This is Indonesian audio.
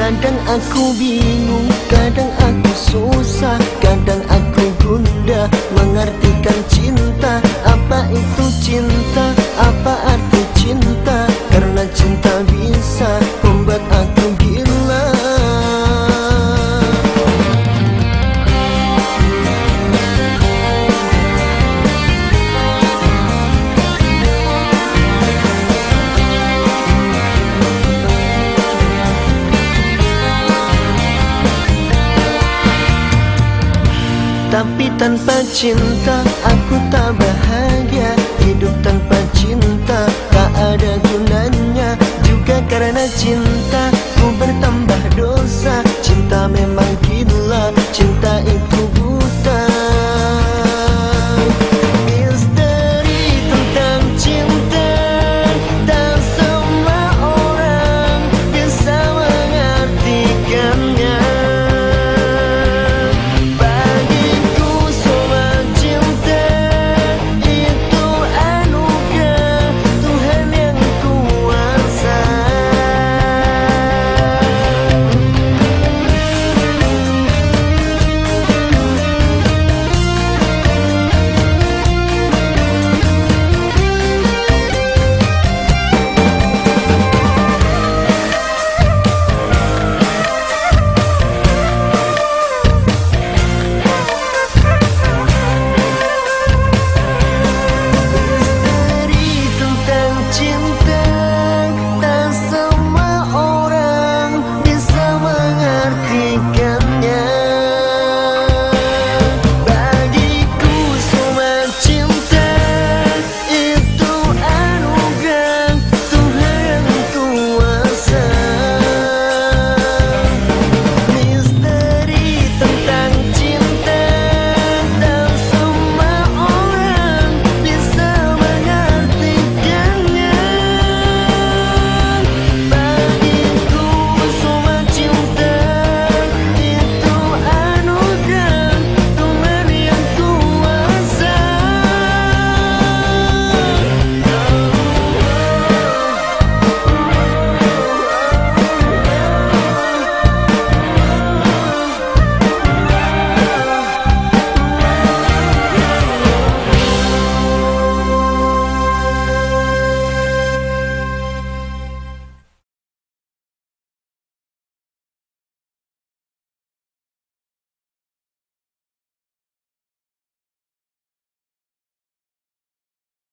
Kadang aku bingung, kadang aku susah Kadang aku gundah mengartikan cinta Apa itu Tapi tanpa cinta aku tak bahagia. Hidup tanpa cinta tak ada gunanya. Juga karena cinta ku bertambah dosa. Cinta memang